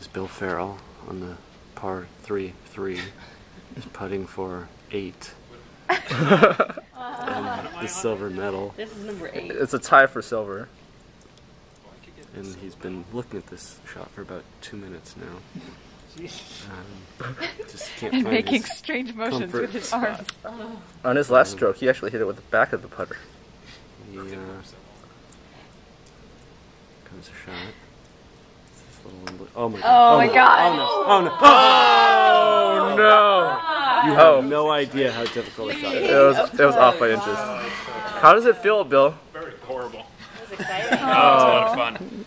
is Bill Farrell on the par 3 3. He's putting for 8. and the silver medal. This is number eight. It's a tie for silver. And he's been looking at this shot for about two minutes now. Um, just can't and find making his strange motions with his spot. arms. On his last stroke, he actually hit it with the back of the putter. He, uh, comes a shot. It's this little one- Oh my oh god. Oh my no. God. Oh no. Oh no. Oh, oh no! You have Oh. no idea how difficult a shot it It is. was it was off by inches. How does it feel, Bill? Very horrible. That was exciting. Oh, it's a lot of fun.